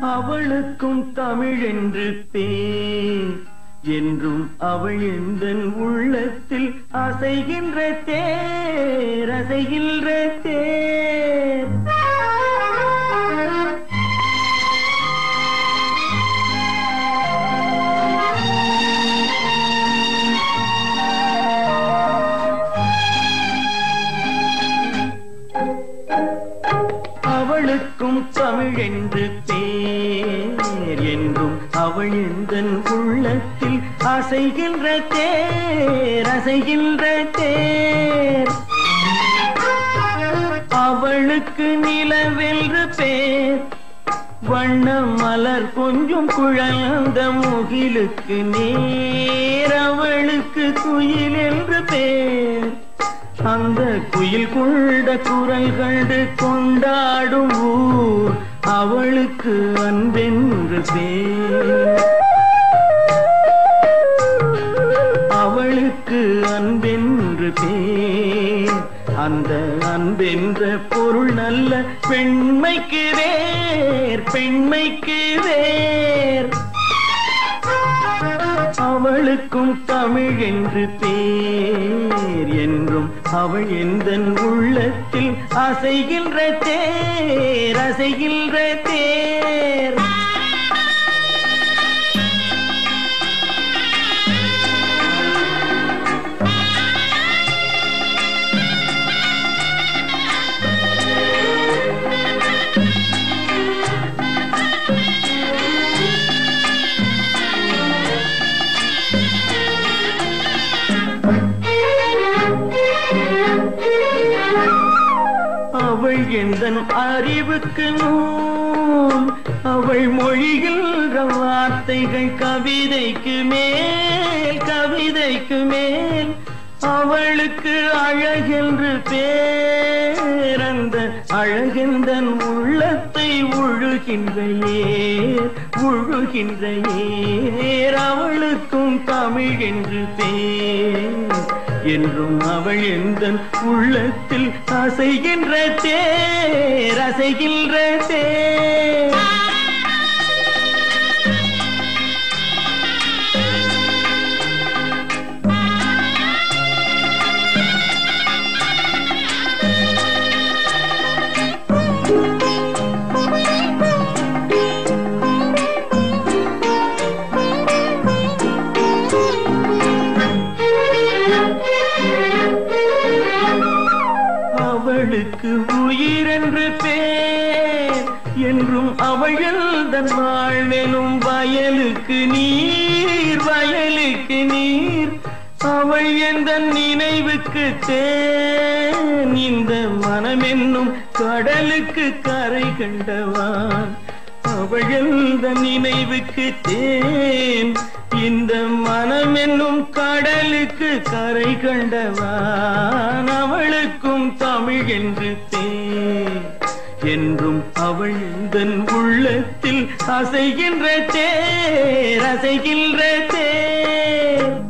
அவளுக்கும் தமிழென்று பேர். என்றும் அவள் எந்தன் உள்ளத்தில் அசைகின்ற தேர் அசைகின்ற தேர். அவளுக்கும் தமிழென்று பேர் என்றும் அவள் எந்தன் உள்ளத்தில் அசைகின்ற தேர் அசைகின்ற தேர். அவளுக்கு நிலவென்று பேர் வண்ண மலர் கொஞ்சம் குழந்த முகிலுக்கு நேர் அவளுக்கு குயில் என்று பேர். அந்த குயில் கொண்ட குரல் கண்டு கொண்டாடும் ஊர் அவளுக்கு அன்பென்று பேர். அவளுக்கு அன்பென்று பேர். அந்த அன்பென்ற பொருள் நல்ல பெண்மைக்கு வேர் பெண்மைக்கு வேர். அவளுக்கும் தமிழ் என்று பேர் என்றும் அவள் எந்த உள்ளத்தில் அசைகின்ற தேர் அசைகின்ற தேர். எந்தன் அறிவுக்கு நூல். அவள் மொழிகின்ற வார்த்தைகள் கவிதைக்கு மேல் கவிதைக்கு மேல். அவளுக்கு அழகென்று பேரந்த அழகெந்தன் உள்ளத்தை உழுகின்றையே உழுகின்றையே. அவளுக்கும் தமிழ் என்று பேர். என்றும் அவள் எந்த உள்ளத்தில் அசைகின்ற தேர் அசைகின்ற தேர். அவளுக்கு உயிர் என்று பேர். என்றும் அவள் தன் வாழ்வெனும் வயலுக்கு நீர் வயலுக்கு நீர். அவள் எந்த நினைவுக்கு தேன்? இந்த மனமென்னும் கடலுக்கு கரை கண்டவான். அவள் எந்த நினைவுக்கு தேன்? இந்த மனமென்னும் கடலுக்கு கரை கண்டவான். அவள் என்று தே என்றும் அவள் தன் உள்ளத்தில் அசைகின்ற தேர் அசைகின்ற தேர்.